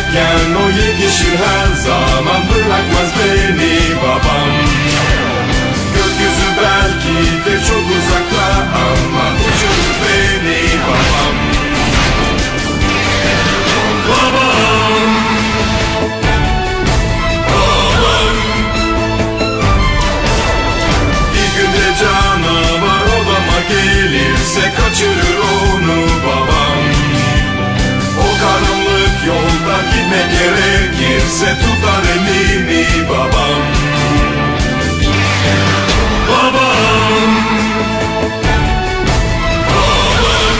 Erken o yekişir her gerekirse tutar elimi babam. Babam. Babam.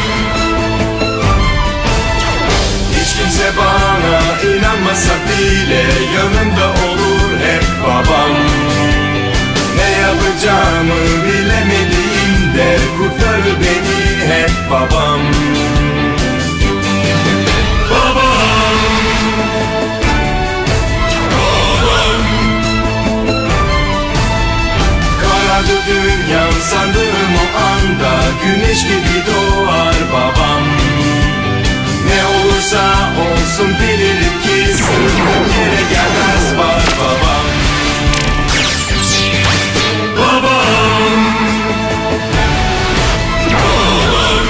Hiç kimse bana inanmasa bile yanımda olur hep babam. Ne yapacağımı bilemediğimde kurtarır beni hep Babam dünyam sandığım o anda Güneş gibi doğar babam. Ne olursa olsun bilirim ki Sırtım yere gelmez var babam. Babam. Babam.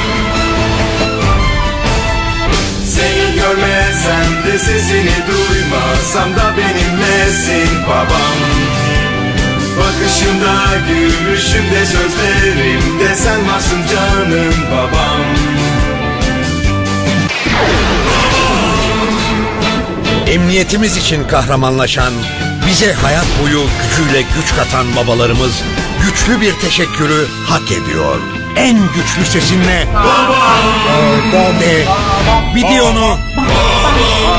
Seni görmesem sesini duymasam da benimlesin babam gülüşümde, sözlerimde sen varsın canım babam Emniyetimiz için kahramanlaşan, bize hayat boyu gücüyle güç katan babalarımız güçlü bir teşekkürü hak ediyor. En güçlü sesinle ve videonu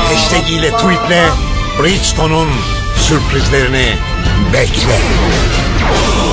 hashtag ile tweetle Bridgestone'un sürprizlerini bekle. Oh!